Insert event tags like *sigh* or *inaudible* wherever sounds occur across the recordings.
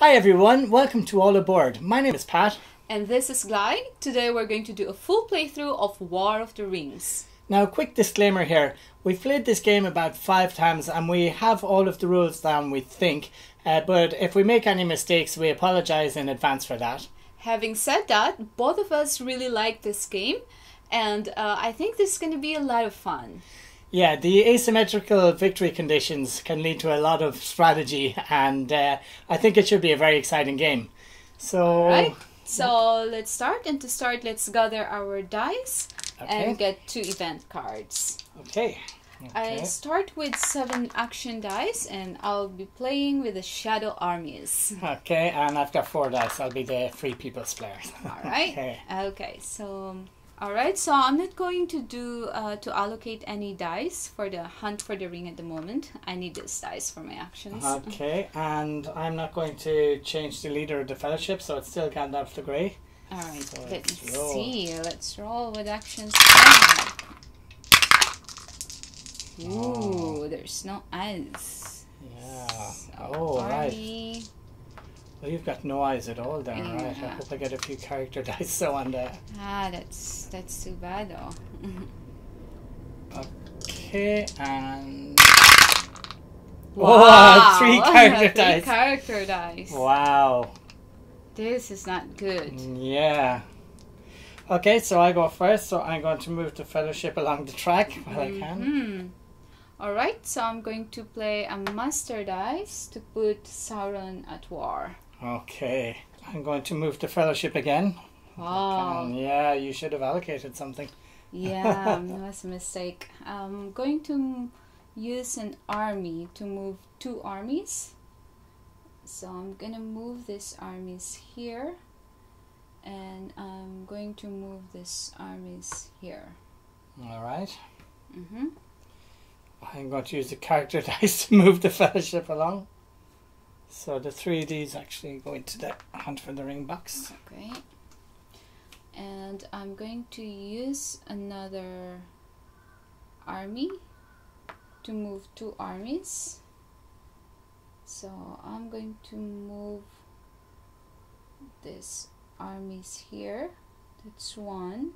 Hi everyone, welcome to All Aboard. My name is Pat. And this is Glai. Today we're going to do a full playthrough of War of the Rings. Now, quick disclaimer here. We've played this game about five times and we have all of the rules down, we think. Uh, but if we make any mistakes, we apologise in advance for that. Having said that, both of us really like this game, and uh, I think this is going to be a lot of fun. Yeah, the asymmetrical victory conditions can lead to a lot of strategy, and uh, I think it should be a very exciting game. So, Right? So let's start, and to start, let's gather our dice Okay. and get two event cards. okay. I start with seven action dice, and I'll be playing with the Shadow Armies. *laughs* Okay, and I've got four dice. I'll be the free people's player. *laughs* All right. Okay. Okay. So, all right. So I'm not going to do uh, to allocate any dice for the hunt for the ring at the moment. I need this dice for my actions. Okay, and I'm not going to change the leader of the fellowship, so it's still Gandalf the Grey. All right. So let's roll. see. Let's roll what actions. Ooh, there's no eyes. Yeah. So, oh, right. Well, you've got no eyes at all there, right? I hope I get a few character *laughs* dice so on the. Ah, that's that's too bad though. Okay, and. Wow, *laughs* Wow, *laughs* three character three dice. character dice. Wow. This is not good. Yeah. Okay, so I go first, so I'm going to move the fellowship along the track while I can. Hmm. All right, so I'm going to play a master dice to put Sauron at war. Okay, I'm going to move the fellowship again. Um, yeah, you should have allocated something. Yeah, *laughs* that was a mistake. I'm going to use an army to move two armies. So I'm gonna move these armies here, and I'm going to move these armies here. All right. Mm-hmm. I'm going to use the character *laughs* dice to move the fellowship along. So the three of these actually go into the hunt for the ring box. Okay. And I'm going to use another army to move two armies. So I'm going to move these armies here. That's one.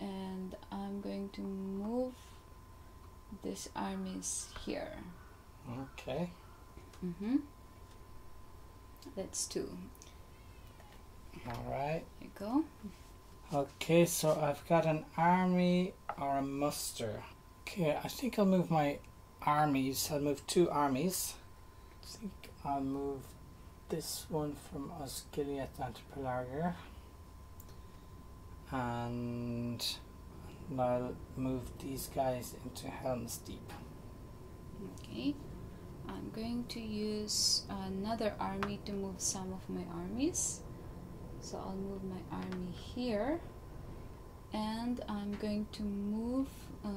And I'm going to move these armies here. Okay. Mm-hmm. That's two. All right. There you go. Okay, so I've got an army or a muster. Okay, I think I'll move my armies. I'll move two armies. I think I'll move this one from Osgiliath Pelargir. And I'll move these guys into Helm's Deep. Okay, I'm going to use another army to move some of my armies. So I'll move my army here, and I'm going to move uh,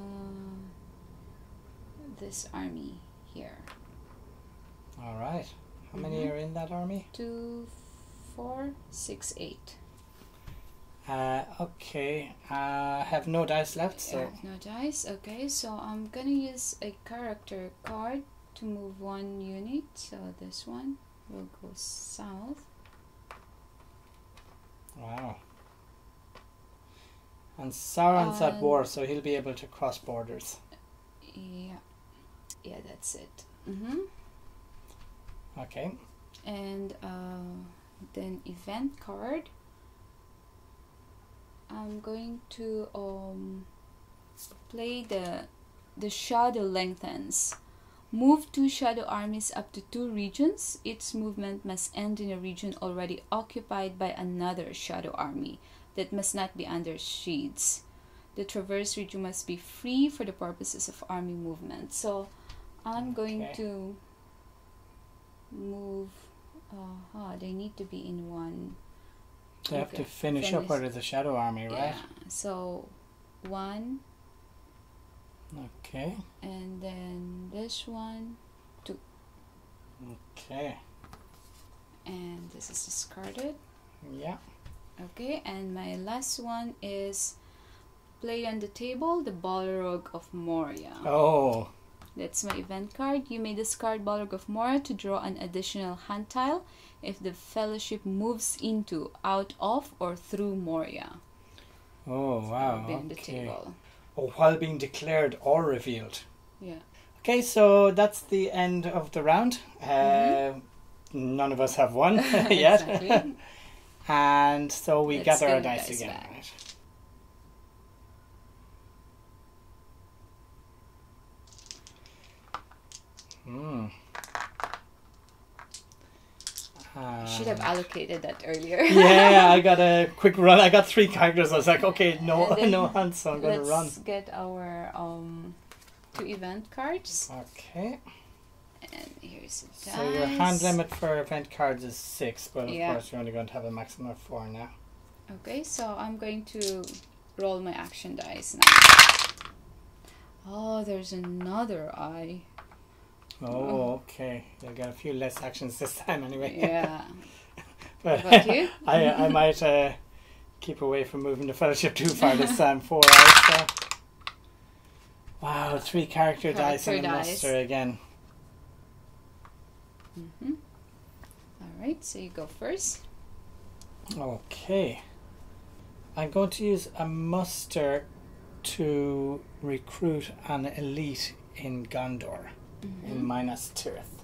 this army here. All right. How many Mhm. are in that army? Two, four, six, eight. Uh, okay. Uh, I have no dice left, I so have no dice. Okay, so I'm gonna use a character card to move one unit. So this one will go south. wow. And Sauron's at Um, war, so he'll be able to cross borders. Yeah, yeah, that's it. Mm-hmm. Okay. And uh, then event card. I'm going to um play the the shadow lengthens. Move two shadow armies up to two regions. Its movement must end in a region already occupied by another shadow army that must not be under siege. The traverse region must be free for the purposes of army movement. So I'm going Okay. to move. Uh, huh, they need to be in one. They have to finish, up part of the shadow army, right? Yeah. So one, Okay. and then this one, to Okay. and this is discarded. Yeah. Okay, and my last one is play on the table the Balrog of Moria. Oh. That's my event card. You may discard Balrog of Moria to draw an additional hunt tile if the fellowship moves into, out of, or through Moria. Oh wow. The Okay. Oh, while being declared or revealed. Yeah. Okay, so that's the end of the round. Uh, Mhm. None of us have won *laughs* *laughs* yet. *laughs* And so we Let's gather our dice, dice again. Right. Hmm. Should have allocated that earlier. *laughs* yeah, I got a *laughs* quick run. I got three characters. I was like, okay, no, *laughs* no hands, so I'm gonna run. Let's get our um two event cards. Okay. And here's the dice. So your hand limit for event cards is six, but of Yeah. course you're only going to have a maximum of four now. Okay, so I'm going to roll my action dice now. Oh, there's another eye. Oh, okay. You'll get a few less actions this time anyway. Yeah. *laughs* but about you? *laughs* I I might uh, keep away from moving the fellowship too far this *laughs* time. Four eyes. So. Wow, three character, dice and a muster again. Mm-hmm. All right, so you go first. Okay. I'm going to use a muster to recruit an elite in Gondor in Mhm. Minas Tirith.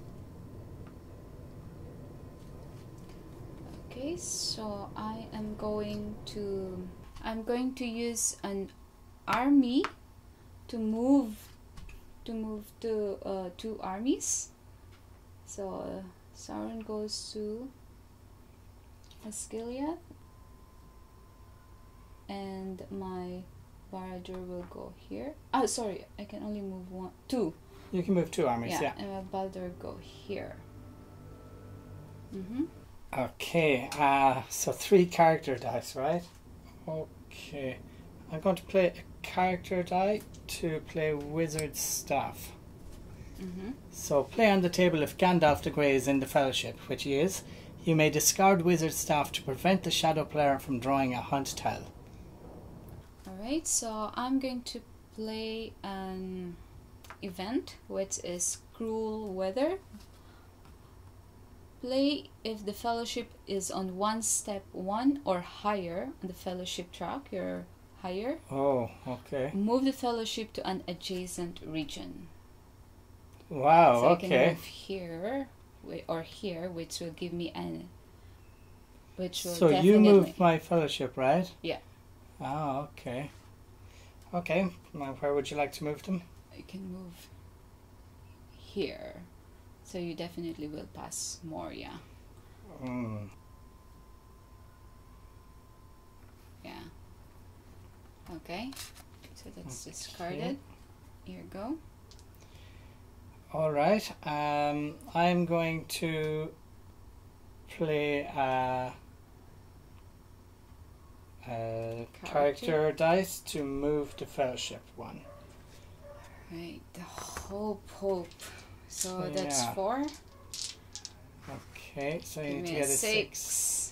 Okay, so I am going to I'm going to use an army to move to move to uh, two armies. So uh, Sauron goes to Osgiliath and my Barad-dûr will go here. Oh, sorry, I can only move one, two. You can move two armies, yeah, yeah. and my Barad-dûr go here. Mm-hmm. Okay, uh, so three character dice, right? Okay. I'm going to play a character die to play Wizard Staff. Mm-hmm. So play on the table if Gandalf the Grey is in the Fellowship, which he is. You may discard Wizard Staff to prevent the Shadow player from drawing a hunt tile. Alright, so I'm going to play an event which is Cruel Weather. Play if the fellowship is on one step one or higher on the fellowship track, you're higher. Oh, okay. Move the fellowship to an adjacent region. Wow, so I can okay. move here or here, which will give me an. Which will So definitely. you move my Fellowship, right? Yeah. Oh, okay. Okay, now where would you like to move them? You can move here. So you definitely will pass Moria. Mm. Yeah. Okay. So that's Okay. discarded. Here you go. All right. Um, I'm going to play a, a character dice to move the fellowship one. Right. The whole Hope. So that's four. Okay, so you Give need to get a six. six.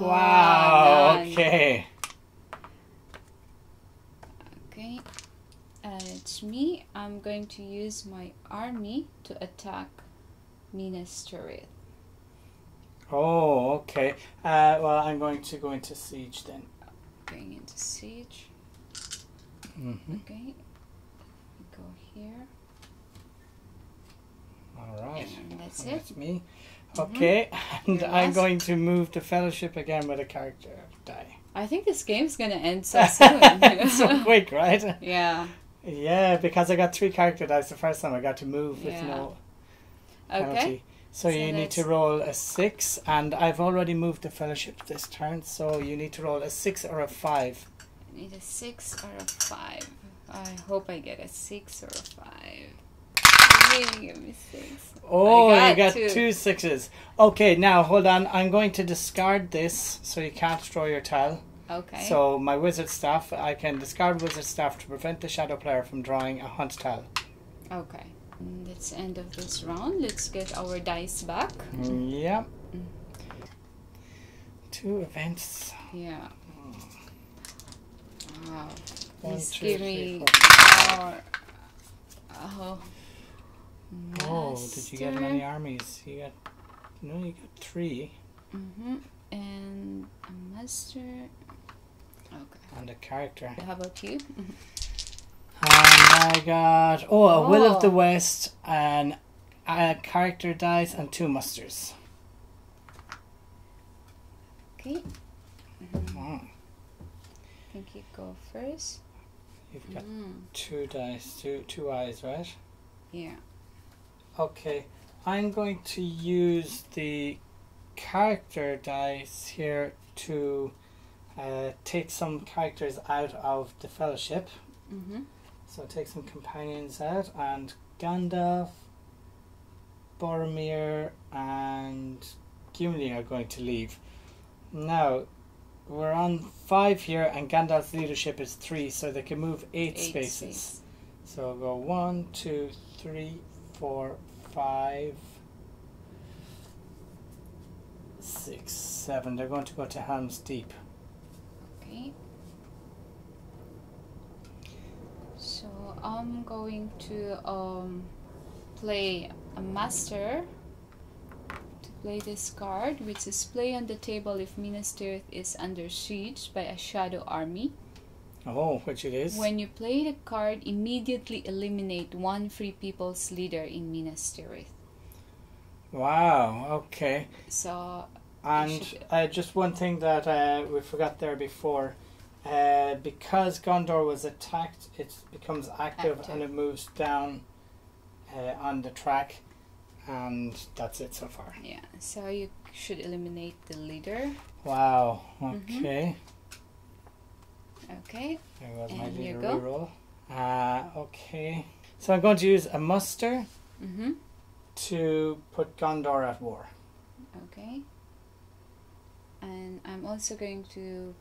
Wow. Ah, none. Okay. Okay. And it's me. I'm going to use my army to attack Minas Tirith. Oh, okay. Uh, well, I'm going to go into siege then. Going into siege. Mm-hmm. Okay. Here. All right. And that's it. That's me. Mhm. Okay, and I'm going to move to fellowship again with a character die. I think this game's gonna end so *laughs* soon. *laughs* so quick, right? *laughs* yeah. Yeah, because I got three character dice the first time I got to move with Yeah. no Okay. penalty. So, So you need to roll a six, and I've already moved to fellowship this turn, so you need to roll a six or a five. Need a six or a five. I hope I get a six or a five. Really give me. Oh, I you got got two. two sixes. Okay, now hold on. I'm going to discard this, so you can't draw your tile. Okay. So my wizard staff, I can discard wizard staff to prevent the shadow player from drawing a hunt tile. Okay. That's the end of this round. Let's get our dice back. Yeah. Mm. Two events. Yeah. Hmm. Wow. One, Please two, give three, four. more. Wow. Oh, did you get many armies? You got no, you got three. Mm-hmm. And a master. Okay. And a character. How about you? And I got oh a Will of the Oh. West and a character dies and two musters. Okay. Oh, I think you go first. You've got Mm. two dice, two two eyes, right? Yeah. Okay, I'm going to use the character dice here to uh, take some characters out of the fellowship. Mm-hmm. So take some companions out, and Gandalf, Boromir, and Gimli are going to leave. Now, we're on five here, and Gandalf's leadership is three, so they can move eight, Eight spaces. space. So go one, two, three, four, five, six, seven. They're going to go to Helm's Deep. Okay. So I'm going to um play a master play this card, which is play on the table if Minas Tirith is under siege by a shadow army. Oh, which it is. When you play the card, immediately eliminate one free people's leader in Minas Tirith. Wow. Okay. So And should- uh, just one thing that uh, we forgot there before. Uh, because Gondor was attacked, it becomes active, Active. and it moves down uh, on the track, and that's it so far. yeah, so you should eliminate the leader. Wow. Mhm. Okay. Okay. There was my And here leader reroll. Uh, okay. So I'm going to use a muster Mm-hmm. to put Gondor at war. Okay. And I'm also going to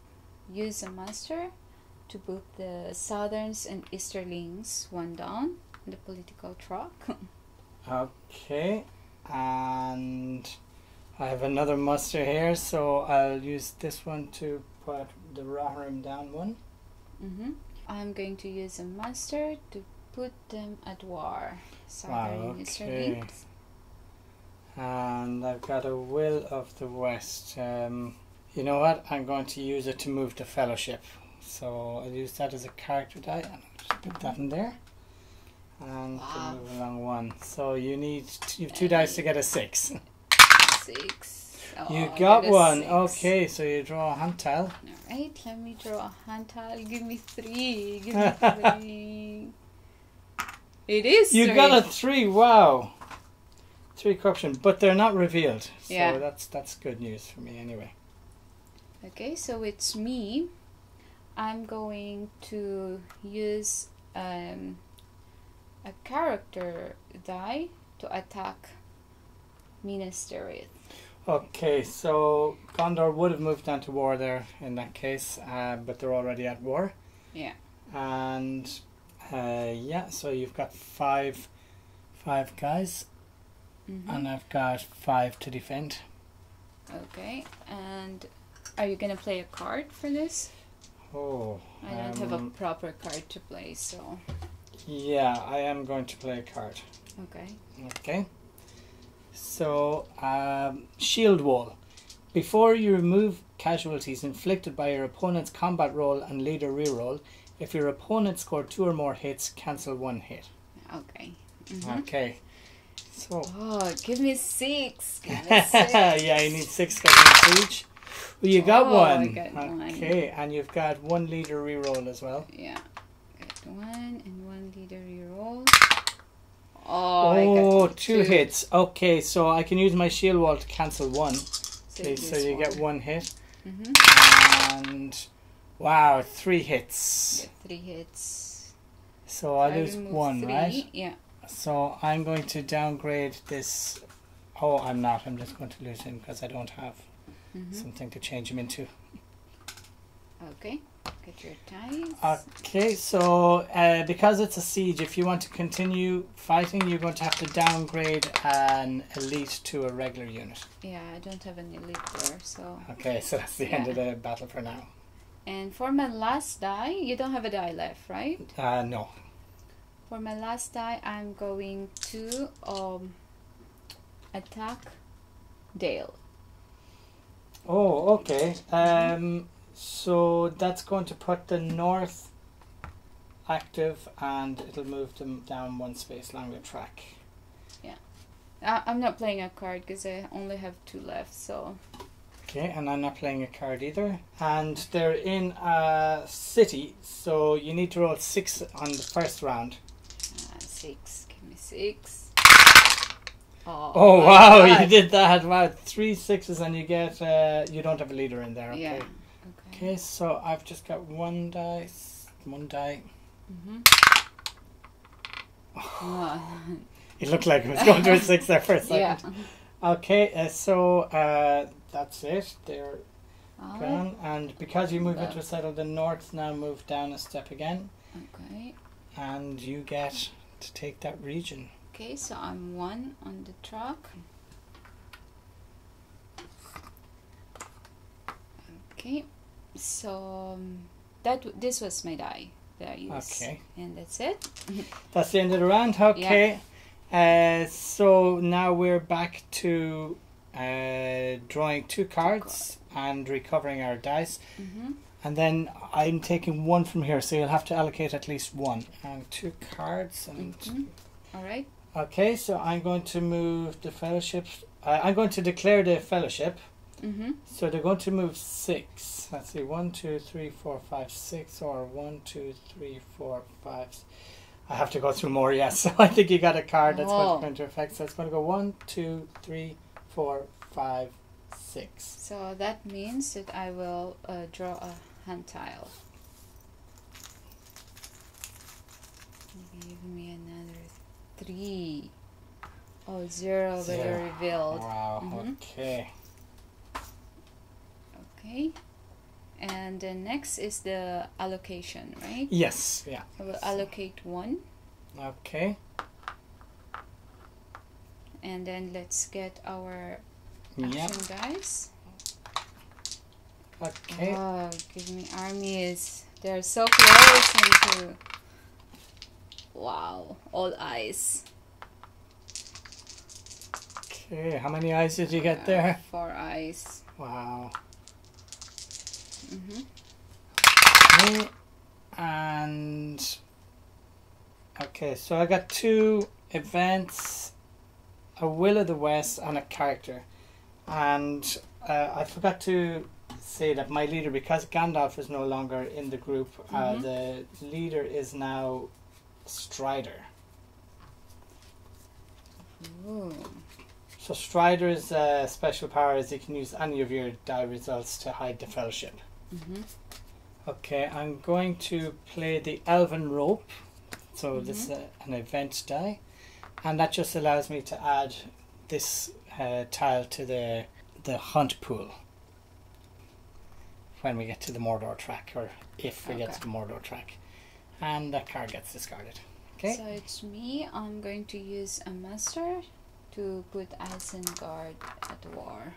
use a muster to put the Southrons and easterlings one down in the political track. *laughs* Okay. And I have another muster here, so I'll use this one to put the Rohirrim down one. mm-hmm. I'm going to use a muster to put them at war. Southern Wow, okay. And I've got a Will of the West. Um, you know what? I'm going to use it to move the Fellowship. So I'll use that as a character die. And I'll just put that in there. And Wow. move along one. So you need you have two dice to get a six. Six. Oh, you got one. six. Okay, so you draw a hunt tile. Alright, let me draw a hunt tile. Give me three. Give me *laughs* three. it is You three. got a three. Wow. Three corruption, but they're not revealed. So Yeah. that's that's good news for me anyway. Okay, so it's me. I'm going to use um, a character die to attack Minas Tirith. Okay, so Gondor would have moved down to war there in that case, uh, but they're already at war. Yeah. And uh, yeah, so you've got five, five guys, Mhm. and I've got five to defend. Okay, and are you gonna play a card for this? Oh, I don't have a um, proper card to play, so yeah, I am going to play a card. okay. Okay. So, um, shield wall. Before you remove casualties inflicted by your opponent's combat roll and leader reroll, if your opponent scored two or more hits, cancel one hit. Okay. Mhm. Okay. So, Oh, give me six. Give me six. *laughs* yeah, you need six guys each. Well, you got Oh, one. got one. okay, and you've got one leader reroll as well. Yeah. Got one and one leader reroll. Oh, I Oh, got two hits. Okay, so I can use my shield wall to cancel one. So Okay, this so you get one hit. Mm-hmm. And wow, three hits. Get three hits. So I lose one, three. right? Yeah. So I'm going to downgrade this. Oh, I'm not. I'm just going to lose him because I don't have Mm-hmm. something to change him into. Okay. Get your dice. Okay, so uh, because it's a siege, if you want to continue fighting, you're going to have to downgrade an elite to a regular unit. yeah, I don't have an elite there, so. Okay, so that's the end of the battle for now. And for my last die, you don't have a die left, right? Uh, no. For my last die, I'm going to um attack Dale. Oh, okay. Um, so that's going to put the north active, and it'll move them down one space along the track. I- I'm not playing a card because I only have two left. So Okay, and I'm not playing a card either. And they're in a city, so you need to roll six on the first round. uh, six. Give me six. Oh my wow, *laughs* God. you did that! Wow, three sixes, and you get uh, you don't have a leader in there. Okay. Yeah. Okay. So I've just got one dice, one die. Mm-hmm. Oh, *laughs* It looked like it was going to a six there for a second. yeah. Okay, uh, so uh, that's it. They're Alright. gone, and because you move into a of the north, now move down a step again, Okay. and you get to take that region. Okay, so I'm one on the track. Okay, so um, that w- this was my die that I used, Okay, and that's it. *laughs* that's the end of the round. Okay, uh, so now we're back to uh, drawing two cards and recovering our dice. Mm-hmm. And then I'm taking one from here, so you'll have to allocate at least one. And two cards. And Mhm. All right. okay, so I'm going to move the fellowship. Uh, I'm going to declare the fellowship. Mm-hmm. So they're going to move six. Let's see, one, two, three, four, five, six, or one, two, three, four, five. I have to go through more. Yes, *laughs* so I think you got a card that's Oh. going to affect. So it's going to go one, two, three, four, five, six. So that means that I will uh, draw a hunt tile. Give me another three. Oh, zero, Zero. Revealed. Wow. Mhm. Okay. Okay. And then next is the allocation, right? Yes. Yeah. I will allocate one, Okay. and then let's get our Yep. action dice. Okay. Oh, give me armies. They're so close into. Wow, all eyes. Okay. How many eyes did you get Uh, there? Four eyes. Wow. Mm-hmm. Okay. And okay, so I got two events, a will of the west, and a character. And uh, I forgot to say that my leader, because Gandalf is no longer in the group, uh, Mhm. the leader is now Strider. Ooh. So Strider's uh, special power is you can use any of your die results to hide the fellowship. Mm-hmm. Okay, I'm going to play the Elven Rope. So this is a, an event die, and that just allows me to add this uh, tile to the the hunt pool when we get to the Mordor track, or if we get to the Mordor track, and that card gets discarded. Okay. So it's me. I'm going to use a master to put Isengard at war.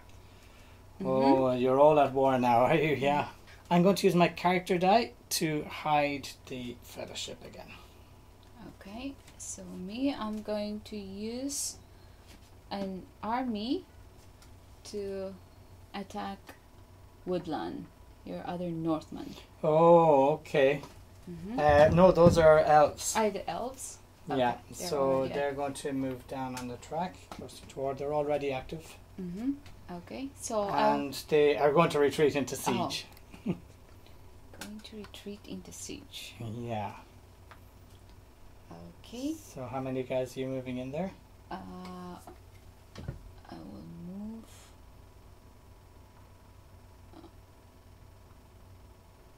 Mhm. Oh, you're all at war now, are you? Yeah. I'm going to use my character die to hide the fellowship again. Okay, so me, I'm going to use an army to attack Woodland, your other Northman. Oh, okay. Mm-hmm. Uh, no, those are elves. Are the elves? yeah, they're so they're going to move down on the track closer toward. They're already active, Mm-hmm. Okay, so I'm and they are going to retreat into Oh. Going to retreat into siege. Yeah. Okay, So how many guys are you moving in there? uh, I will move. uh,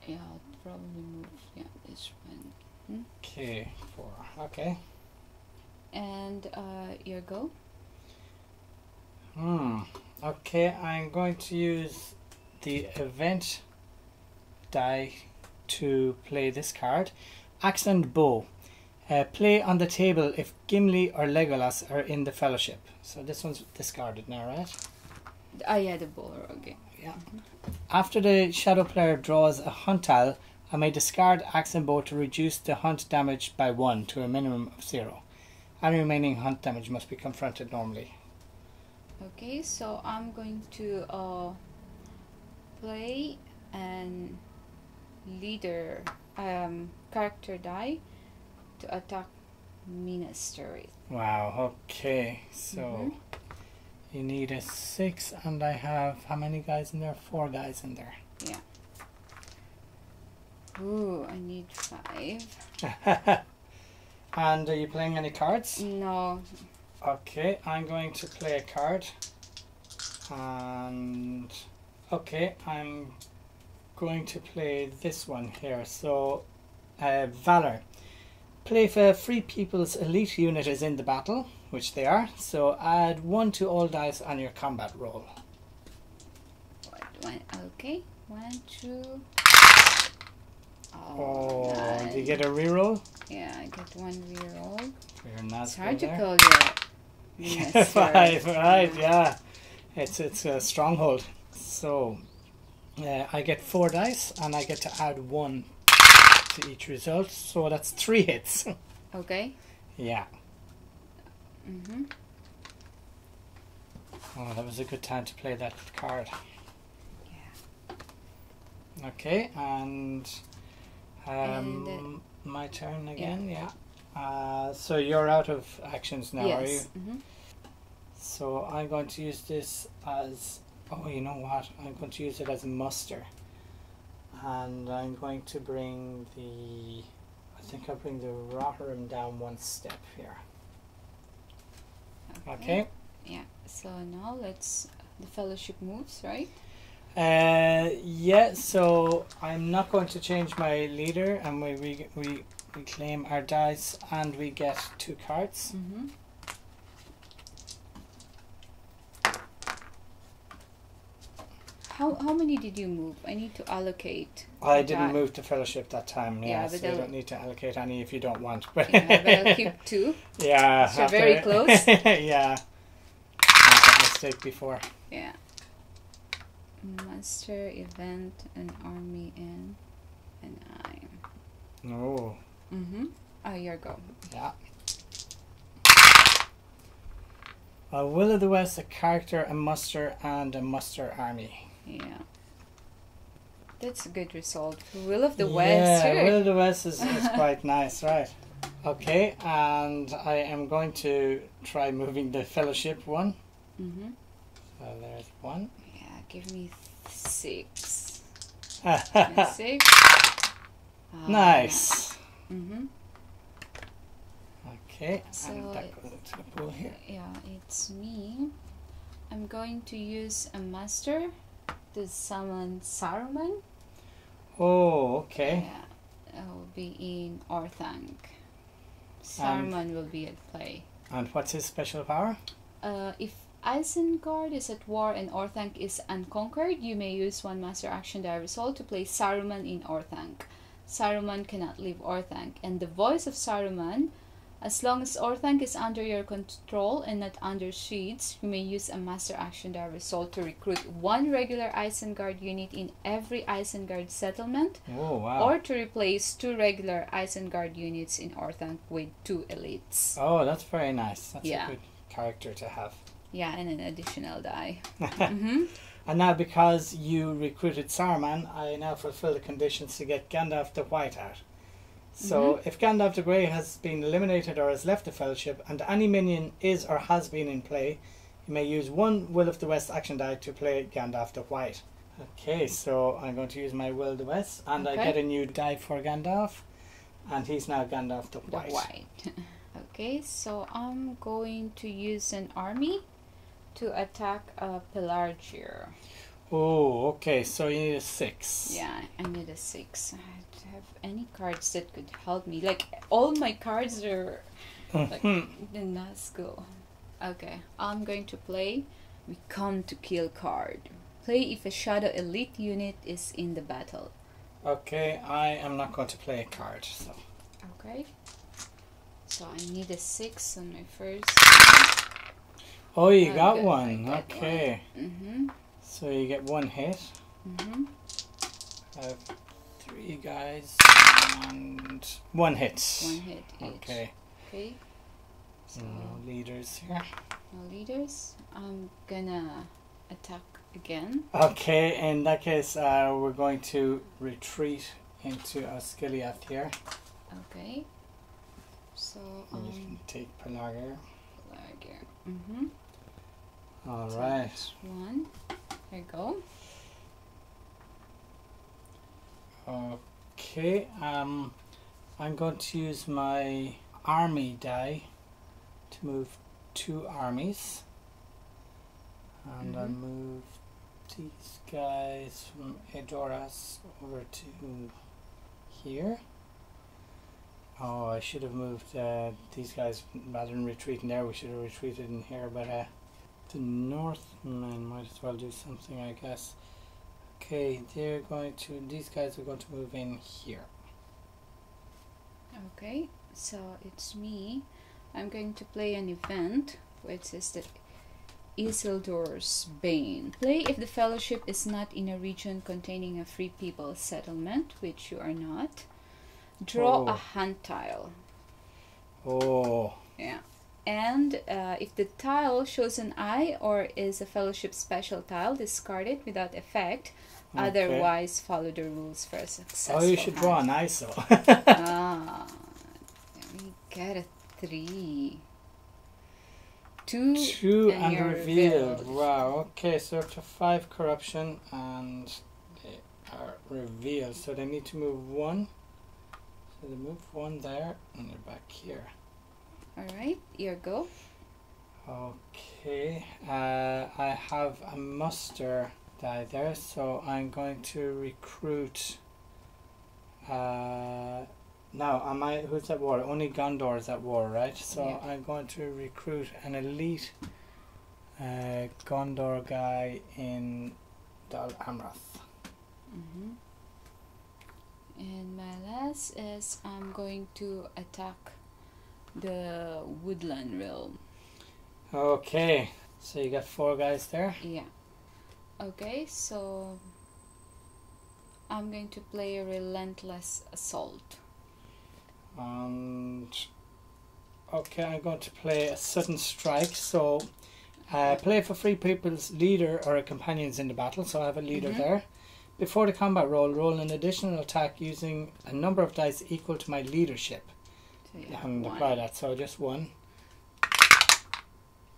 Yeah, I'll probably move. Yeah, this one. Okay, four. Okay. And uh, your go. Hmm. Okay, I'm going to use the event die to play this card. Axe and bow. Uh, play on the table if Gimli or Legolas are in the fellowship. So this one's discarded now, right? Ah, yeah, the bowler. Okay. Yeah. After the shadow player draws a hunt tile, I may discard axe and bow to reduce the hunt damage by one to a minimum of zero. Any remaining hunt damage must be confronted normally. Okay, so I'm going to uh, play an leader um, character die to attack Minister. Wow, okay. So Mhm. you need a six, and I have how many guys in there? Four guys in there. Yeah. Ooh, I need five. *laughs* and are you playing any cards? No, Okay, I'm going to play a card. And okay, I'm going to play this one here. So, uh, Valor. Play if a free people's elite unit is in the battle, which they are. So add one to all dice on your combat roll. what, one, okay, one, two. Oh, do you get a reroll? Yeah, I get one reroll. For your It's hard to call *laughs* you. Minister. *laughs* Five, right? Yeah, it's it's a stronghold. So, uh, I get four dice, and I get to add one to each result. So that's three hits. *laughs* Okay. yeah. Mm-hmm. Oh, that was a good time to play that card. Yeah. Okay, and um, And, uh, my turn again. Yeah. Uh, so you're out of actions now, are you? yes. Mhm. So I'm going to use this as oh you know what I'm going to use it as a muster and I'm going to bring the I think I'll bring the Rohirrim down one step here okay Yeah. So now let's the fellowship moves, right? uh yeah so I'm not going to change my leader and we we, we reclaim our dice and we get two cards Mm-hmm. How how many did you move? I need to allocate. I didn't move to fellowship that time yeah, Yeah, so you I'll- don't need to allocate any if you don't want *laughs* but Yeah, but I'll keep two. Yeah, So very close. *laughs* yeah, I mistake before. Yeah. Master event an army in and I'm. Oh, Mm-hmm. Oh, your go. yeah. A Will of the West, a character, a muster, and a muster army. Yeah. That's a good result. Will of the yeah, West. sure. Will of the West is, is quite nice, right? Okay, and I am going to try moving the fellowship one. Mm-hmm. So there's one. Yeah, give me six. *laughs* Six. *laughs* Nice. Mm-hmm. Okay, So and that goes into the pool here. Yeah, it's me. I'm going to use a master to summon Saruman. Oh, okay. Yeah, it will be in Orthanc. Saruman will be at play. And what's his special power? Uh, if Isengard is at war and Orthanc is unconquered, you may use one master action die result to play Saruman in Orthanc. Saruman cannot leave Orthanc, and the voice of Saruman, as long as Orthanc is under your control and not under Siege, you may use a master action die result to recruit one regular Isengard unit in every Isengard settlement, Oh, wow. or to replace two regular Isengard units in Orthanc with two elites. Oh, that's very nice. That's Yeah. a good character to have. Yeah, and an additional die. *laughs* mm-hmm. And now, because you recruited Saruman, I now fulfill the conditions to get Gandalf the White out. So, Mm-hmm. if Gandalf the Grey has been eliminated or has left the Fellowship, and any minion is or has been in play, you may use one Will of the West action die to play Gandalf the White. Okay, so I'm going to use my Will of the West, and I get a new die for Gandalf, and he's now Gandalf the The White. white. *laughs* okay, so I'm going to use an army to attack a Pelargir. Oh, okay, so you need a six. Yeah, I need a six. Have any cards that could help me. Like all my cards are like Hmm. the Nazgul. Okay, I'm going to play. We come to kill card. Play if a shadow elite unit is in the battle. Okay, I am not going to play a card. So Okay. So I need a six on my first. Oh, you Oh, got good, one. I got okay. Mm-hmm. So you get one hit. Mm-hmm. I have three guys and one hit. One hit each. Okay. Okay. So No leaders here. no leaders. I'm gonna attack again. Okay, in that case, uh, we're going to retreat into Osgiliath here. Okay. So And you um, can take Pelargir. Lager. Mm-hmm. Alright. One. There you go. Okay, um, I'm going to use my army die to move two armies. And I'll Mhm. move these guys from Edoras over to here. Oh, I should have moved uh, these guys rather than retreating there. We should have retreated in here, but uh, the Northmen might as well do something, I guess. Okay, they're going to. These guys are going to move in here. Okay. So it's me. I'm going to play an event which is the Isildur's Bane. Play if the fellowship is not in a region containing a free people settlement, which you are not. Draw a Oh. hunt tile. Oh, Yeah. And uh, if the tile shows an eye or is a fellowship special tile, discard it without effect. Okay. Otherwise, follow the rules for a successful Oh, you should draw an ISO. *laughs* ah, we get a three. Two. Two and and revealed. revealed. Wow. Okay, so up to five corruption and they are revealed. So they need to move one. So they move one there and they're back here. All right, your go. Okay. Uh, I have a muster die there, so I'm going to recruit. Uh, now, am I? Who's at war? Only Gondor is at war, right? So Yeah. I'm going to recruit an elite uh, Gondor guy in Dol Amroth. Mm-hmm. And my last is I'm going to attack the woodland realm. Okay. So you got four guys there. Yeah. Okay, so I'm going to play a relentless assault. And okay, I'm going to play a sudden strike. So uh, play for free people's leader or a companion's in the battle. So I have a leader Mhm. there. Before the combat roll, roll an additional attack using a number of dice equal to my leadership. So and apply that. So just one.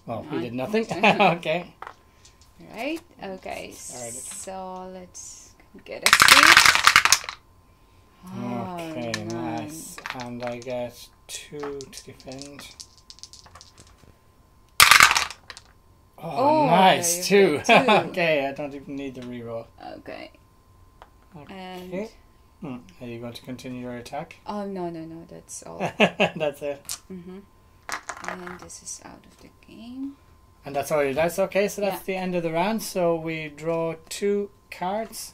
Well, he did nothing. okay. *laughs* Right? Okay. Started. So let's get a six. Oh, Okay, nine. nice. And I get two to defend. Oh, Oh, nice, there two. two. *laughs* okay, I don't even need the reroll. Okay. Okay. And Hmm. Are you going to continue your attack? oh no no no that's all. *laughs* that's it. mm-hmm. And this is out of the game. And that's all your dice. Okay, so that's Yeah. the end of the round. So we draw two cards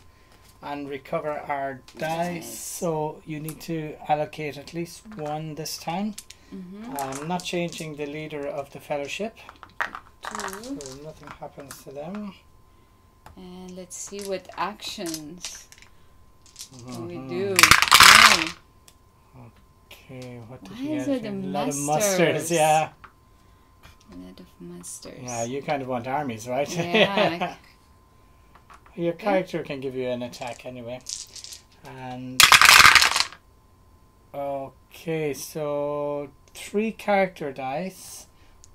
and recover our dice. Nice. So you need to allocate at least one this time. Mm-hmm. I'm not changing the leader of the fellowship, Two. so nothing happens to them. And let's see what actions we Mhm. do. Okay, what did Why you is get? it A lot of musters? yeah. A of musters. Yeah, you kind of want armies, right? Yeah. *laughs* Your character can give you an attack anyway. And okay, so three character dice,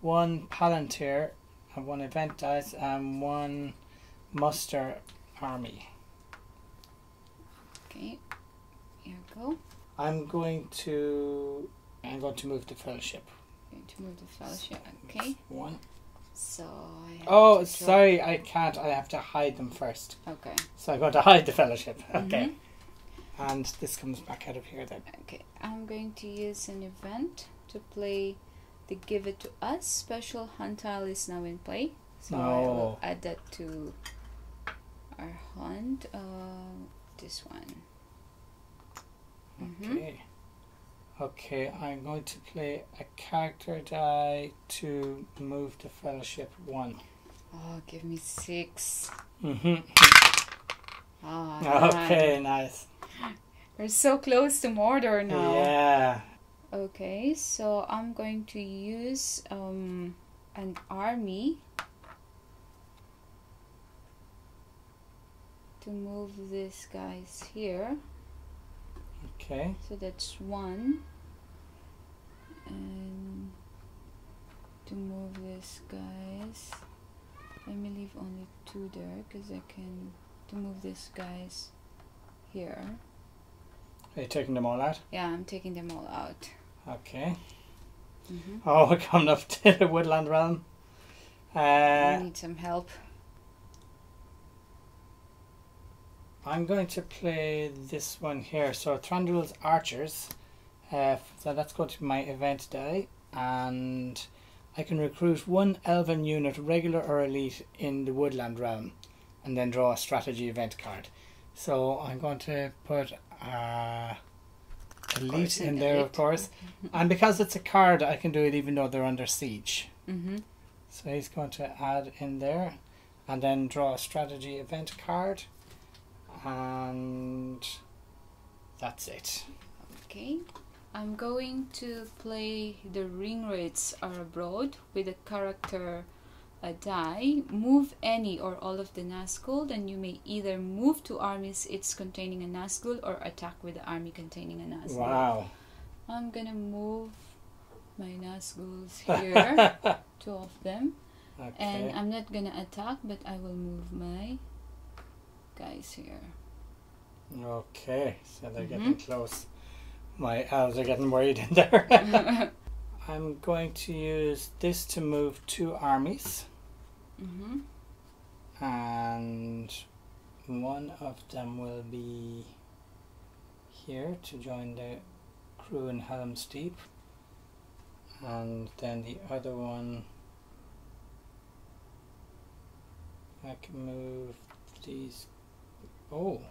one palantir, and one event dice, and one muster army. Okay. Here we go. I'm going to I'm going to move the fellowship. Going to move the fellowship. Okay. One. So I have Oh, to draw- sorry, I can't. I have to hide them first. Okay. So I'm going to hide the fellowship. Okay. Mhm. And this comes back out of here then. Okay. I'm going to use an event to play the Give It to Us special hunt tile is now in play. So I will add that to our hunt. Uh, this one. Mhm. Okay. Okay, I'm going to play a character die to move the fellowship one. Oh, give me six. Mm-hmm. Ah, *laughs* Okay, nice. We're so close to Mordor now. Yeah. Okay, so I'm going to use um, an army to move these guys here. Okay. So that's one. And to move these guys, let me leave only two there because I can to move these guys here. Are you taking them all out? Yeah, I'm taking them all out. Okay. hmm Oh, *laughs* we're coming up to the woodland realm. I Uh, need some help. I'm going to play this one here. So Thranduil's Archers. Uh, so that's going to be my event die, and I can recruit one Elven unit, regular or elite, in the Woodland realm, and then draw a strategy event card. So I'm going to put uh, elite in there, of course, *laughs* and because it's a card, I can do it even though they're under siege. Mm-hmm. So he's going to add in there and then draw a strategy event card. And that's it. Okay. I'm going to play the Ringwraiths are abroad with a character a die. Move any or all of the Nazgul, then you may either move to armies it's containing a Nazgul or attack with the army containing a Nazgul. Wow. I'm gonna move my Nazguls *laughs* here, two of them. Okay. And I'm not gonna attack, but I will move my guys here. okay. So they're Mhm. getting close. My elves are getting worried in there. *laughs* *laughs* I'm going to use this to move two armies. hmm And one of them will be here to join the crew in Helm's Deep. And then the other one I can move these oh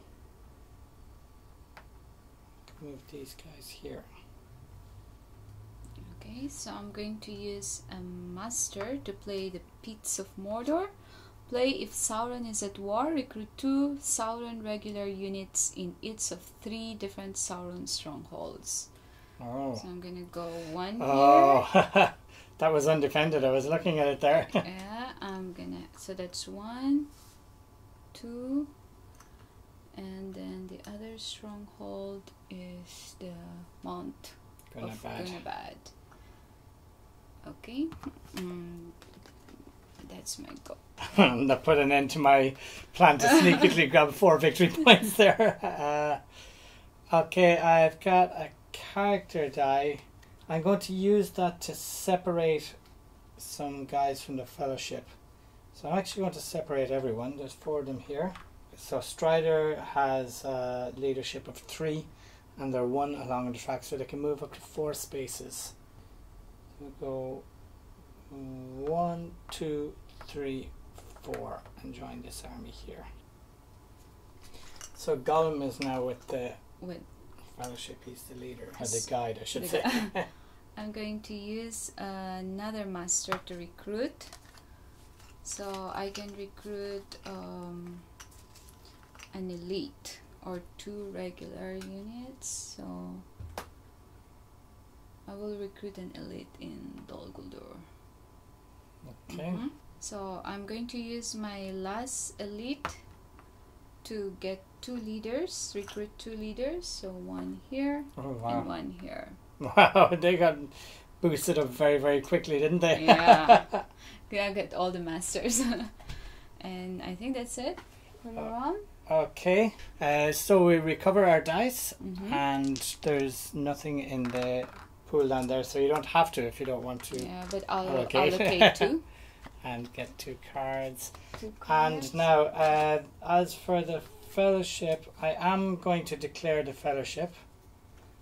move these guys here. Okay, so I'm going to use a master to play the Pits of Mordor. Play if Sauron is at war, recruit two Sauron regular units in each of three different Sauron strongholds. Oh. So I'm gonna go one Oh *laughs* that was undefended. I was looking at it there. *laughs* Yeah, I'm gonna. So that's one, two, and then the other stronghold is the Mount Gonna of bad. Gundabad. Okay, mm, that's my goal. *laughs* that put an end to my plan to sneakily *laughs* grab four victory points there. Uh, *laughs* okay, I've got a character die. I'm going to use that to separate some guys from the fellowship. So I'm actually going to separate everyone. There's four of them here. So Strider has uh, leadership of three, and they're one along the track, so they can move up to four spaces. We'll go one, two, three, four and join this army here. So Gollum is now with the With fellowship, he's the leader, or the guide I should The say. gui- *laughs* I'm going to use another master to recruit. So I can recruit um, an elite or two regular units. So I will recruit an elite in Dol Guldur. okay. Mhm. So I'm going to use my last elite to get two leaders, recruit two leaders. So one here Oh and one here. Wow, *laughs* they got boosted up very, very quickly, didn't they? Yeah. *laughs* Yeah, get all the masters. *laughs* and I think that's it for the Uh, round. Okay. Uh, so we recover our dice hmm and there's nothing in the pool down there, so you don't have to if you don't want to Yeah, but I'll allocate. allocate *laughs* two. and get two cards. two cards. And now, uh, as for the fellowship, I am going to declare the fellowship.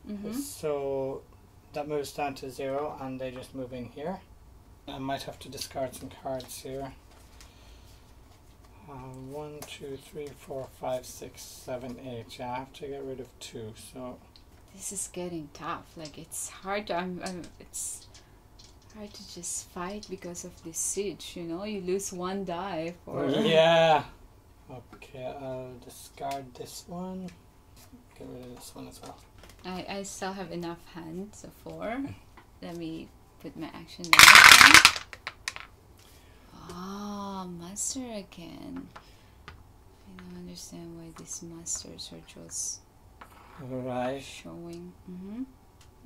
Mhm. So that moves down to zero, and they just move in here. I might have to discard some cards here. Uh, one, two, three, four, five, six, seven, eight. Yeah, I have to get rid of two. So This is getting tough. Like it's hard. To, I'm, I'm. It's hard to just fight because of this siege. You know, you lose one die for. *laughs* yeah. Okay, I'll discard this one. get rid of this one as well. I, I still have enough hands, so four. Let me put my action there. Ah, master again. I don't understand why this master search was Right. showing. Mm-hmm.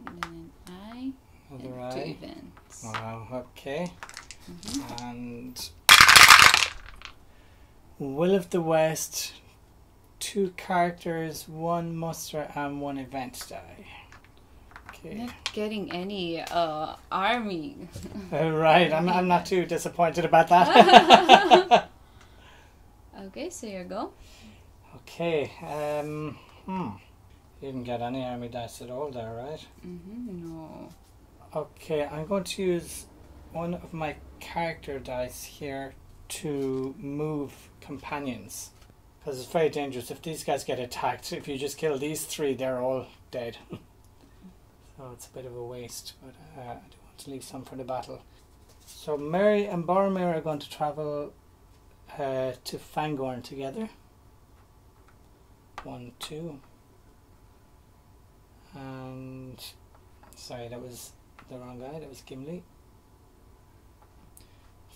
And then an I and two events. Wow. Okay. Mhm. And Will of the West. Two characters, one muster, and one event die. Okay. Not getting any uh army. Uh, *laughs* right. I'm, I'm not too disappointed about that. *laughs* Okay, so you go. okay. Um. Hmm. You didn't get any army dice at all there, right? Mm-hmm. No. Okay, I'm going to use one of my character dice here to move companions. Because it's very dangerous. If these guys get attacked, if you just kill these three, they're all dead. *laughs* so it's a bit of a waste, but uh, I do want to leave some for the battle. So Merry and Boromir are going to travel uh, to Fangorn together. One, two. And. Sorry, that was the wrong guy. That was Gimli.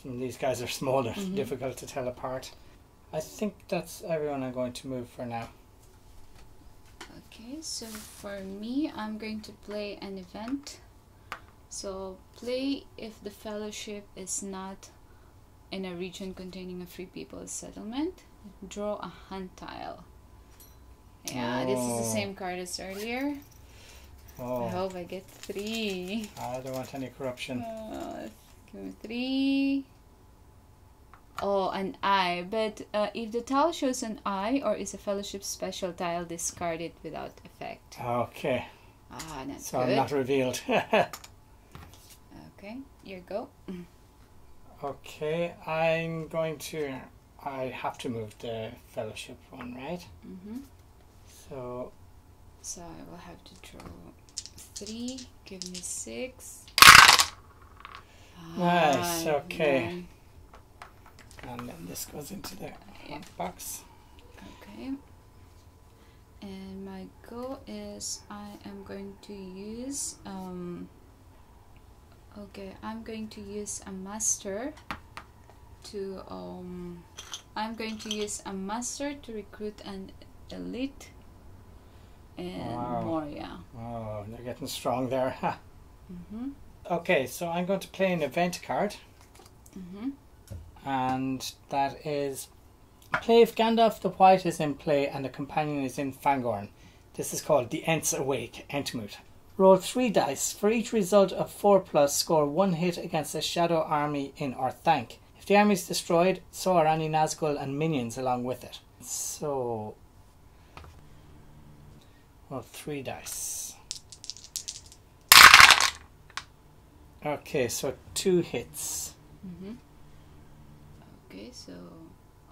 Some of these guys are smaller, Mhm. difficult to tell apart. I think that's everyone I'm going to move for now. Okay, so for me, I'm going to play an event. So play if the fellowship is not in a region containing a free people's settlement. Draw a hunt tile. Yeah, this is the Oh. same card as earlier. I Oh, hope I get three. I don't want any corruption. Uh, give me three. Oh, an eye. But uh, if the tile shows an eye or is a fellowship special tile, discard it without effect. Okay, Ah, that's so good. I'm not revealed. *laughs* Okay, here you go. okay, I'm going to. I have to move the fellowship one, right? Mm-hmm. So, So I will have to draw three. Give me six. Nice, Ah, okay. nine. And then this goes into the Yeah. box. Okay. And my goal is I am going to use um okay, I'm going to use a master to um I'm going to use a master to recruit an elite and Wow. more yeah. Oh, they're getting strong there. Ha. Mhm. Okay, so I'm going to play an event card. Mhm. And that is play if Gandalf the White is in play and the companion is in Fangorn. This is called the Ents Awake, Entmoot. Roll three dice. For each result of four plus, score one hit against a shadow army in Orthanc. If the army is destroyed, so are any Nazgul and minions along with it. So, roll three dice. Okay, so two hits. Mhm. Okay, so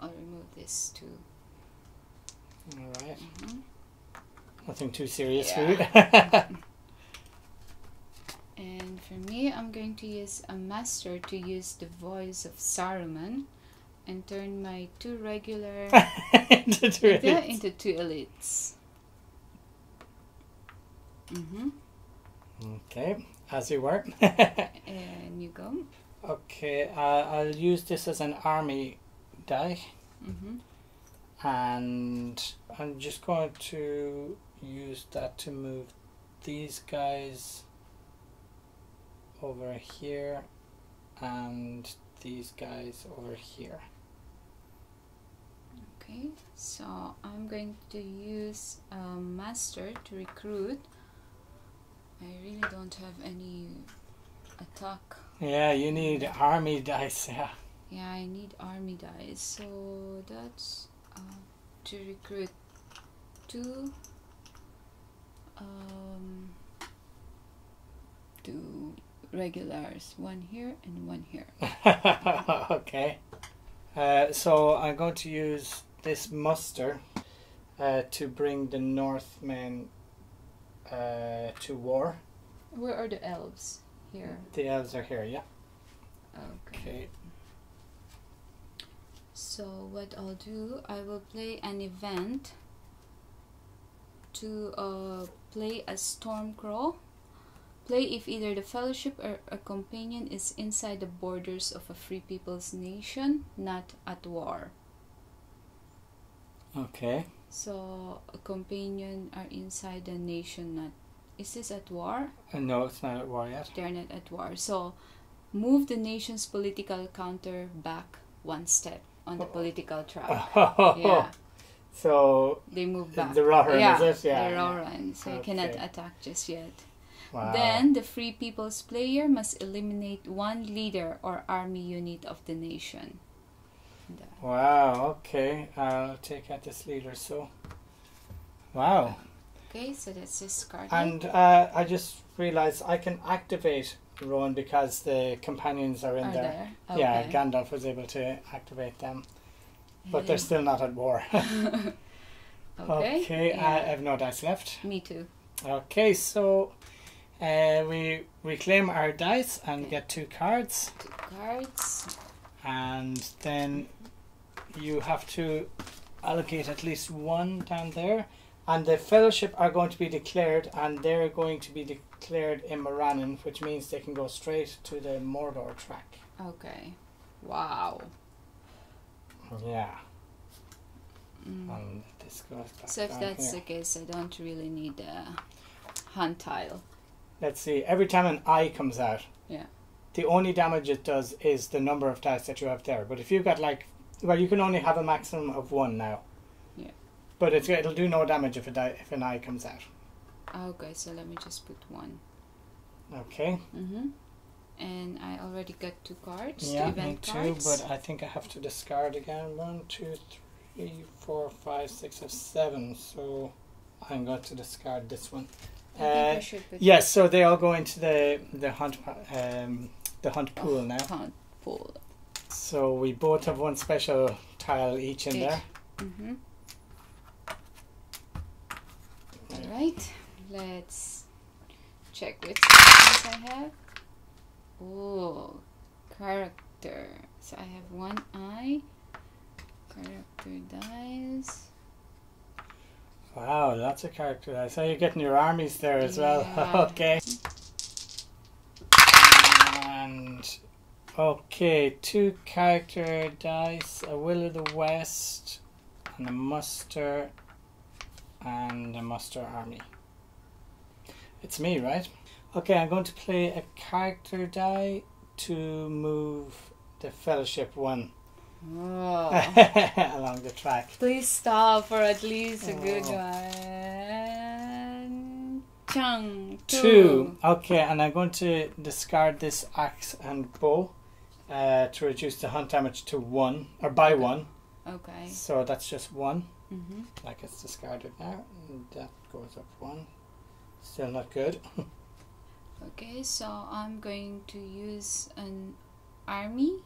I'll remove this too. All right. Mhm. Nothing too serious for Yeah. you. *laughs* And for me, I'm going to use a master to use the voice of Saruman and turn my two regular *laughs* Into two into, into two elites. Mm-hmm. Okay, as you were. *laughs* And. Okay, uh, I'll use this as an army die, Mm-hmm. and I'm just going to use that to move these guys over here and these guys over here. Okay, so I'm going to use a master to recruit. I really don't have any attack. Yeah, you need army dice, yeah. Yeah, I need army dice. So that's uh, to recruit two. Um, two regulars, one here and one here. *laughs* okay. Uh, so I'm going to use this muster uh, to bring the Northmen uh, to war. Where are the elves? Here. The elves are here, yeah. Okay. Okay. So what I'll do, I will play an event to uh, play a Stormcrow. Play if either the fellowship or a companion is inside the borders of a free people's nation, not at war. Okay. So a companion are inside the nation, not is this at war? Uh, no, it's not at war yet. They're not at war. So move the nation's political counter back one step on the political track. *laughs* Yeah, So they move back. the Rohirrim, yeah, is it? Yeah. the yeah. Rohan, so you cannot attack just yet. Wow. Then the Free People's player must eliminate one leader or army unit of the nation. Wow. Okay. I'll take out this leader. So. Wow. Okay, so that's discarded. And uh, I just realized I can activate Rohan because the companions are in are there. there? Yeah, Gandalf was able to activate them, but they're still not at war. *laughs* *laughs* okay. okay, yeah. I have no dice left. Me too. Okay, so uh, we reclaim our dice and Okay. get two cards, Two cards. and then you have to allocate at least one down there. And the fellowship are going to be declared, and they're going to be declared in Morannon, which means they can go straight to the Mordor track. Okay. Wow. Yeah, Mm. and this goes back So if that's here. the case, I don't really need a hunt tile. Let's see. Every time an eye comes out, Yeah. the only damage it does is the number of dice that you have there. But if you've got like, well, you can only have a maximum of one now. Yeah. But it's, it'll do no damage if a di- if an eye comes out. Okay, so let me just put one. Okay. Mm-hmm. And I already got two cards, yeah, two me too. cards. But I think I have to discard again. One, two, three, four, five, six, or seven. So I'm going to discard this one. I think I Uh, yes. So they all go into the the hunt um the hunt pool now. hunt pool. So we both have one special tile each in there. Mm-hmm. All right, let's check which cards I have. Oh, character. So I have one eye. Character dice. Wow, lots of character dice. So you're getting your armies there as well. *laughs* Okay. And okay, two character dice, a Will of the West, and a muster, and a muster army. It's me, right? Okay, I'm going to play a character die to move the fellowship one Oh. *laughs* along the track. Please stop for at least a good Oh. one. Chung. Two. Okay, and I'm going to discard this axe and bow uh, to reduce the hunt damage to one, or by Okay. one. Okay. So that's just one. Mm-hmm. Like it's discarded now. And that goes up one. Still not good. *laughs* Okay, so I'm going to use an army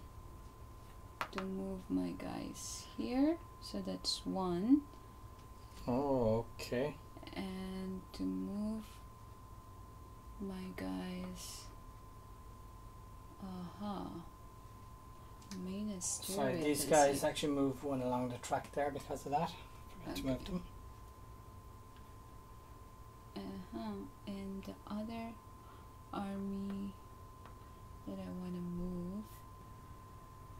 to move my guys here. So that's one. Oh, okay. And to move my guys. Aha. Main is Sorry, these guys actually move one along the track there because of that. Forgot to Okay. move them. Uh-huh. And the other army that I want to move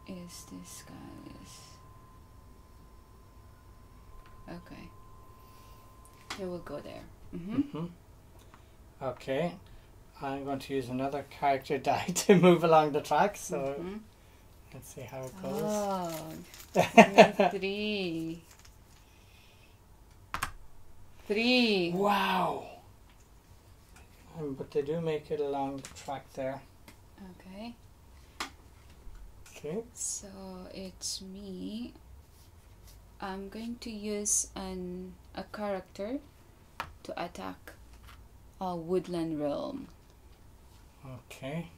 is this guys. Okay. They will go there. Mm-hmm. hmm Okay. I'm going to use another character *laughs* die to move along the track. So Mhm. let's see how it goes. Oh, *laughs* three. Three. Wow. Um, but they do make it along the track there. Okay. Okay. So it's me. I'm going to use an a character to attack a woodland realm. Okay.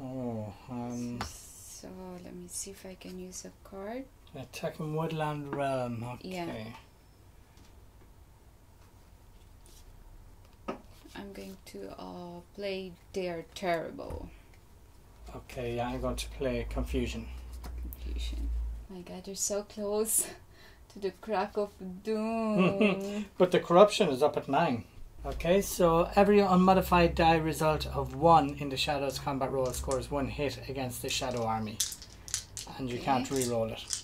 Oh, um, So let me see if I can use a card. Attacking woodland realm. Okay. Yeah. I'm going to uh, play Dare Terrible Okay. Yeah, I'm going to play confusion. Confusion. My God, you're so close *laughs* to the crack of doom. *laughs* But the corruption is up at nine. Okay, so every unmodified die result of one in the Shadows combat roll scores one hit against the Shadow army. And you can't Okay. re-roll it.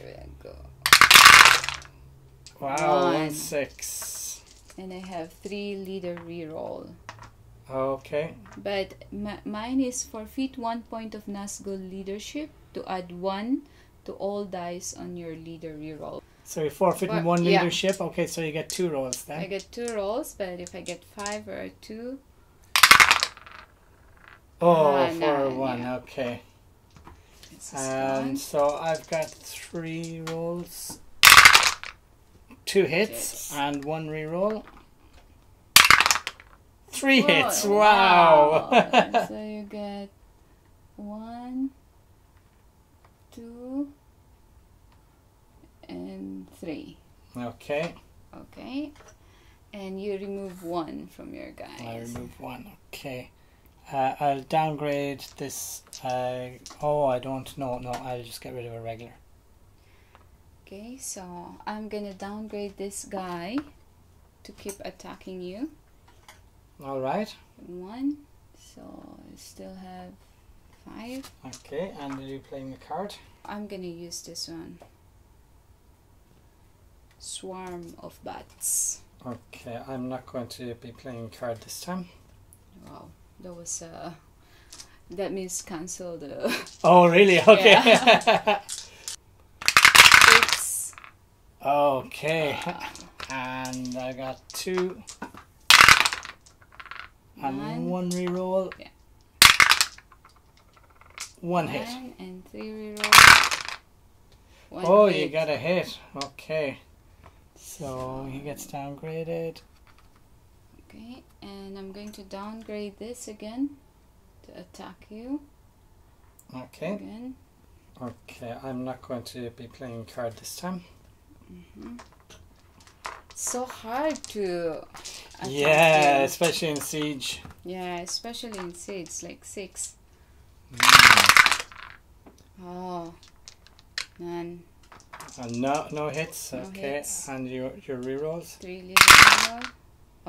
Here I go. Wow, one One. six. And I have three leader reroll. Okay, But m- mine is forfeit one point of Nazgul leadership to add one to all dice on your leader reroll. so you're forfeiting Well, one yeah. leadership. Okay, so you get two rolls then. I get two rolls, but if I get five or a two, Oh, ah, for nine, one. yeah. Okay. And so I've got three rolls, two hits, Hits. and one reroll. Three Whoa, hits! Wow! *laughs* so you get one, two, and three. okay, Okay. And you remove one from your guys. I remove one. Okay, uh, I'll downgrade this. Uh, oh, I don't know. No, I'll just get rid of a regular. Okay, so I'm gonna downgrade this guy to keep attacking you. All right. One. So I still have five. Okay, and are you playing the card? I'm gonna use this one. Swarm of bats. Okay, I'm not going to be playing card this time. Wow, that was uh that means cancel the *laughs* Oh, really? *laughs* Okay. *laughs* six. okay. And I got two. And One. one reroll. Yeah. One hit. One and three reroll. One Oh, hit. you got a hit. Okay. So he gets downgraded. Okay, and I'm going to downgrade this again to attack you Okay. again. Okay, I'm not going to be playing card this time. hmm So hard to attack Yeah, you. especially in siege. Yeah, especially in siege like six. Oh, none. And no, no hits. No okay, hits. and your your rerolls. Three little reroll.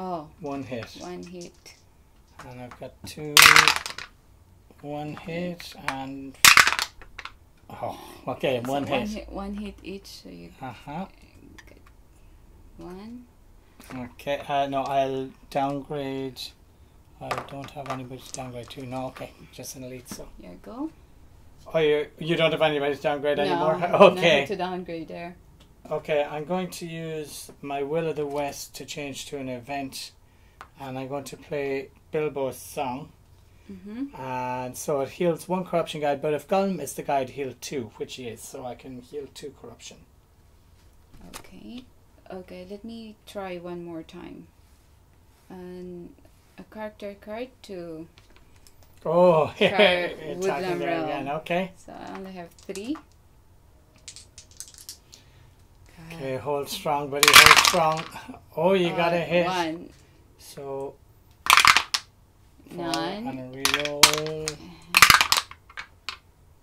Oh, One hit. one hit. And I've got two. One hit and. Oh, okay, So one hit. hit. One hit each, so you Uh huh. get one. Okay, uh, no, I'll downgrade. I don't have anybody to downgrade to. No, okay, just an elite. So, Here you go. oh, you you don't have anybody to downgrade anymore. *laughs* No, Okay, nothing to downgrade there. Okay. I'm going to use my Will of the West to change to an event, and I'm going to play Bilbo's song. Mm-hmm. And so it heals one corruption guide, but if Gollum is the guide, heal two, which he is. So I can heal two corruption. Okay. Okay, let me try one more time. And a character card to Oh, *laughs* attacking Woodland Realm. again. Okay. so I only have three. God. Okay, hold strong, buddy. Hold strong. Oh, you got a Uh, hit. One. So None. and reroll.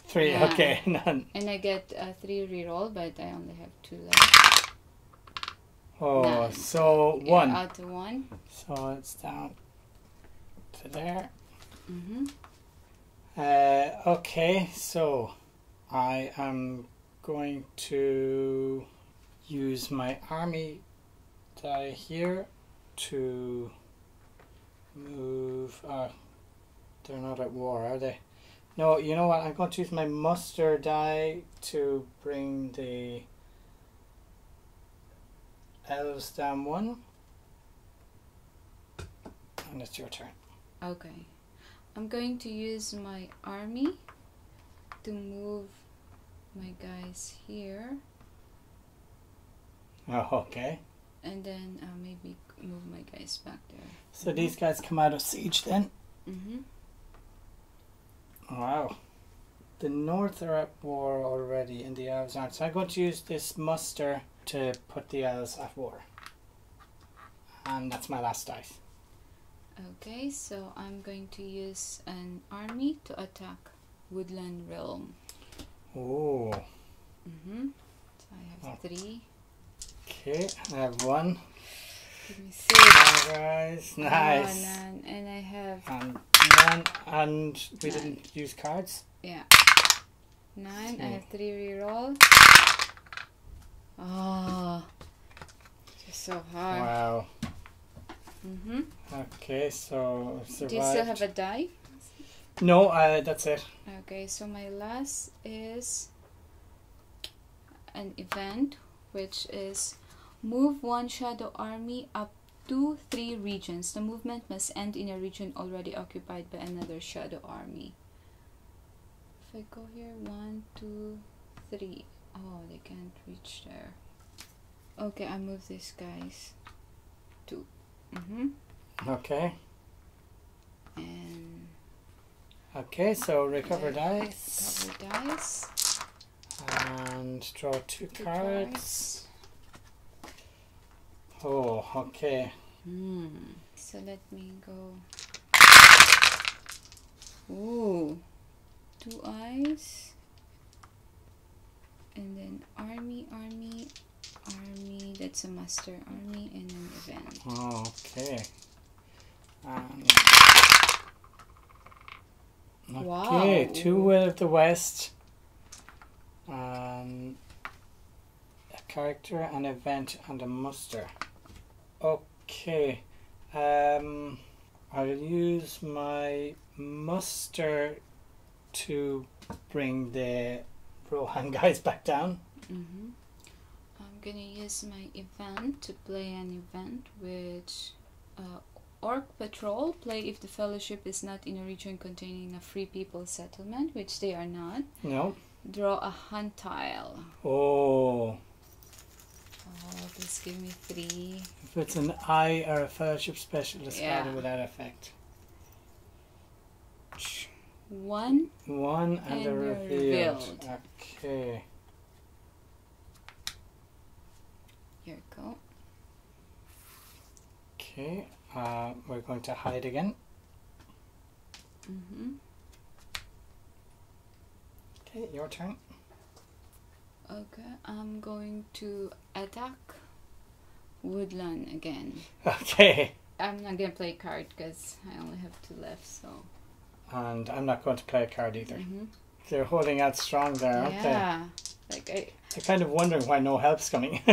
Three. Okay, *laughs* none. And I get a three reroll, but I only have two left. Oh, None. so Yeah, one. out to one. So it's down to there. Mm-hmm. Uh, okay, so I am going to use my army die here to move. Uh, they're not at war, are they? No, you know what? I'm going to use my muster die to bring the elves down one. And it's your turn. Okay. I'm going to use my army to move my guys here Oh, okay. and then uh, maybe move my guys back there. So these guys come out of siege then. Mm-hmm. Wow. The North are at war already and the Elves aren't. So I'm going to use this muster to put the Elves at war. And that's my last dice. Okay, so I'm going to use an army to attack Woodland Realm. Oh. Mm-hmm. So I have Oh. three. Okay, I have one. Give me six. Alright, nice. none. And I have And one, and we Nine. didn't use cards. yeah nine. I have three reroll. Oh, just so hard. Wow. Mm-hmm. Okay, so Do you still have a die? No, uh, that's it. Okay, so my last is an event which is move one shadow army up to three regions. The movement must end in a region already occupied by another shadow army. If I go here, one, two, three. Oh, they can't reach there. Okay, I move these guys. Two. Mm-hmm. Okay. And Okay, so recover dice Cover dice. And draw two Two cards. Oh, okay. Hmm. So let me go. Ooh, two eyes, and then army, army, army. That's a master army and an event. Oh, okay. Okay, Wow. two Will of the West. Um, a character, an event, and a muster. Okay. Um, I'll use my muster to bring the Rohan *laughs* guys back down. Mm-hmm. I'm gonna use my event to play an event which uh, Orc Patrol play if the Fellowship is not in a region containing a free people settlement, which they are not. No. Draw a hunt tile. Oh. Oh, please give me three. If it's an eye or a fellowship special, discard Yeah. it without effect. One. One and, And a revealed. revealed. Okay. Here we go. Okay. Uh, we're going to hide again. Mm-hmm. Okay, your turn. Okay, I'm going to attack Woodland again. *laughs* Okay. I'm not gonna play card because I only have two left. So. And I'm not going to play a card either. Mhm. They're holding out strong there, aren't Yeah. Like I. they? They're kind of wondering why no help's coming. *laughs*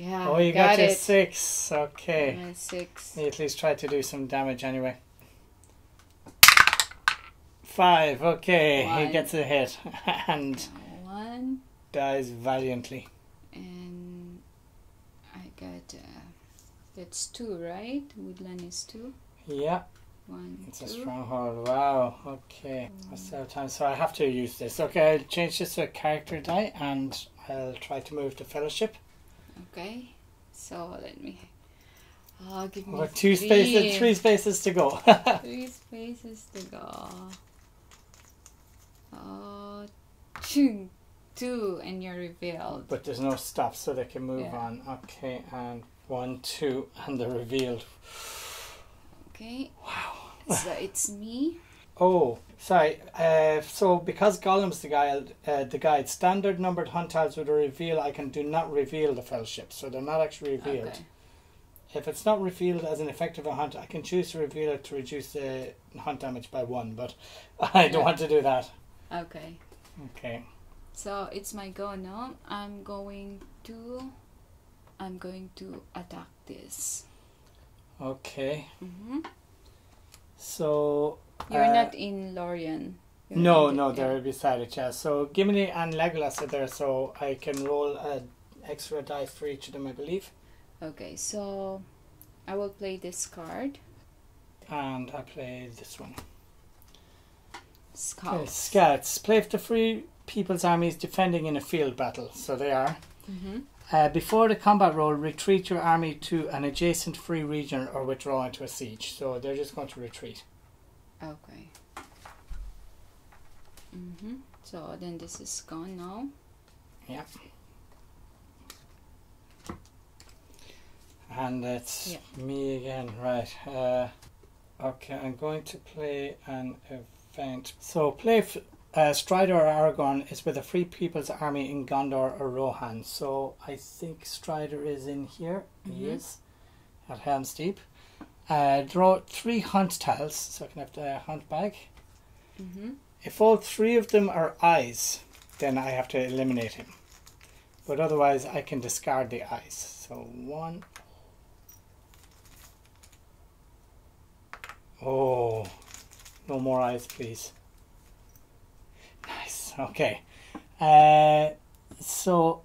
Yeah. oh, you got, got your it. six. Okay. My six. You at least try to do some damage anyway. Five. Okay. He gets a hit *laughs* and One dies valiantly. and I got. Uh, that's two, right? Woodland is two. Yeah. One, It's two. a stronghold. Wow. Okay. That's our time. So I have to use this. Okay, I'll change this to a character die and I'll try to move to fellowship. Okay. So let me. Oh, give me two three. spaces, three spaces to go. *laughs* Three spaces to go. Oh, two, two, and you're revealed. but there's no stop, so they can move Yeah. on. Okay, and one, two, and they're revealed. Okay. Wow. So it's me. *laughs* Oh, sorry. Uh, so because Gollum's the guide, uh, the guide, standard numbered hunt tiles with a reveal, I can do not reveal the fellowship, so they're not actually revealed. Okay. If it's not revealed as an effect of a hunt, I can choose to reveal it to reduce the hunt damage by one, but *laughs* I don't Yeah. want to do that. Okay. Okay. So it's my go now. I'm going to. I'm going to attack this. Okay. Mm-hmm. So. You're uh, not in Lorien. You're No, no, yeah. they're beside each other. So Gimli and Legolas are there, so I can roll an extra die for each of them, I believe. Okay, so I will play this card. And I play this one. Okay, Scouts. Scouts. Play for the free people's armies defending in a field battle. So they are. Mm-hmm. Uh, before the combat roll, retreat your army to an adjacent free region or withdraw into a siege. So they're just going to retreat. Okay. Mm-hmm. So then this is gone now. Yeah. And it's Yeah. me again, right. Uh, okay, I'm going to play an event. So play uh, Strider or Aragorn is with the Free People's Army in Gondor or Rohan. So I think Strider is in here. He Mhm. is at Helm's Deep. Uh, draw three hunt tiles, so I can have the hunt bag. Mm-hmm. If all three of them are eyes, then I have to eliminate him. But otherwise, I can discard the eyes. So one. Oh, no more eyes, please. Nice. Okay. Uh, so,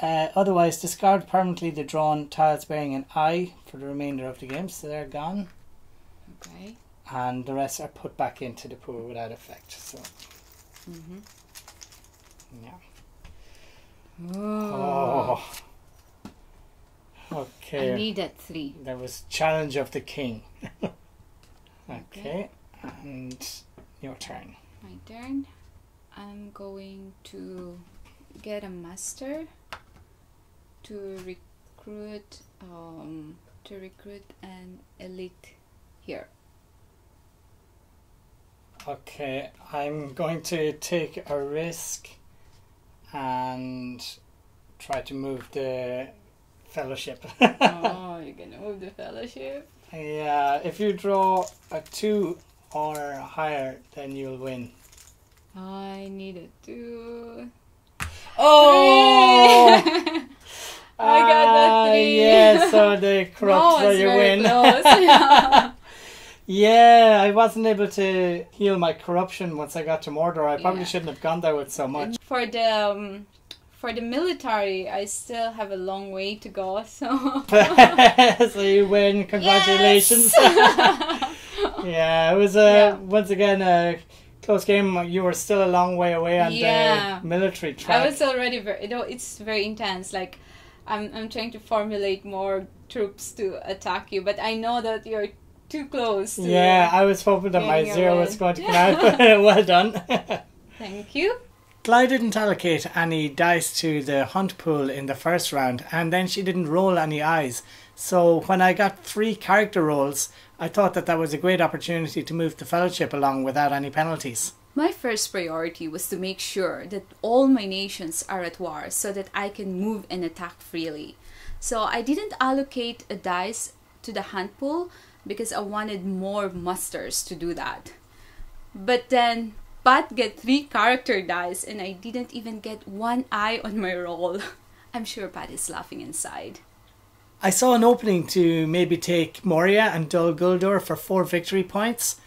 uh, otherwise, discard permanently the drawn tiles bearing an eye for the remainder of the game. So they're gone, Okay. and the rest are put back into the pool without effect. So, Mm-hmm. yeah. Oh. Oh. I Okay. needed three. There was challenge of the king. *laughs* okay. Okay. And your turn. My turn. I'm going to get a master to recruit um to recruit an elite here. Okay, I'm going to take a risk and try to move the fellowship. *laughs* oh, you're gonna move the fellowship. yeah, if you draw a two or higher, then you'll win. I needed two. Oh! *laughs* I got Ah, the three. Yeah, so the corrupt no, so it's you very win. *laughs* *laughs* Yeah, I wasn't able to heal my corruption once I got to Mordor. I probably Yeah. shouldn't have gone there with so much. for the um, for the military, I still have a long way to go. So so you win. Congratulations. Yes! *laughs* yeah, it was a Yeah. once again a close game. You were still a long way away on Yeah. the military track. I was already very. You know, it's very intense. Like, I'm I'm trying to formulate more troops to attack you, but I know that you're too close. To yeah, I was hoping that my zero was going to come *laughs* out. *laughs* well done. Thank you. Glai didn't allocate any dice to the hunt pool in the first round, and then she didn't roll any eyes. So when I got three character rolls, I thought that that was a great opportunity to move the fellowship along without any penalties. My first priority was to make sure that all my nations are at war so that I can move and attack freely. So I didn't allocate a dice to the hunt pool because I wanted more musters to do that. But then Pat get three character dice and I didn't even get one eye on my roll. *laughs* I'm sure Pat is laughing inside. I saw an opening to maybe take Moria and Dol Guldur for four victory points.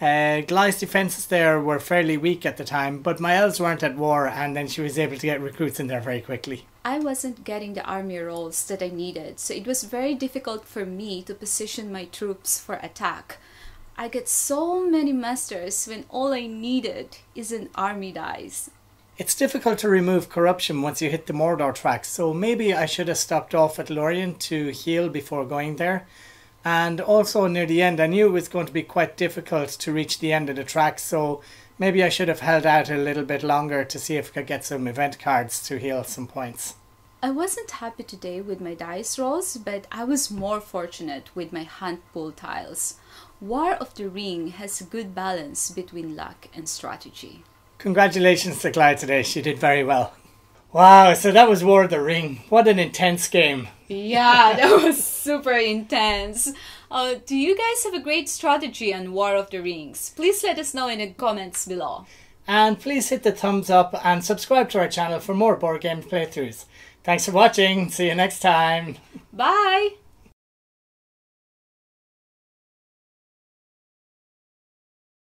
Uh, Glai's defences there were fairly weak at the time, but my elves weren't at war, and then she was able to get recruits in there very quickly. I wasn't getting the army rolls that I needed, so it was very difficult for me to position my troops for attack. I get so many masters when all I needed is an army dice. It's difficult to remove corruption once you hit the Mordor track, so maybe I should have stopped off at Lorien to heal before going there. And also near the end, I knew it was going to be quite difficult to reach the end of the track, so maybe I should have held out a little bit longer to see if I could get some event cards to heal some points. I wasn't happy today with my dice rolls, but I was more fortunate with my hunt pool tiles. War of the Ring has a good balance between luck and strategy. Congratulations to Glai today, she did very well. Wow, so that was War of the Ring. What an intense game. Yeah, *laughs* that was super intense. Uh, do you guys have a great strategy on War of the Rings? Please let us know in the comments below. And please hit the thumbs up and subscribe to our channel for more board game playthroughs. Thanks for watching. See you next time. Bye!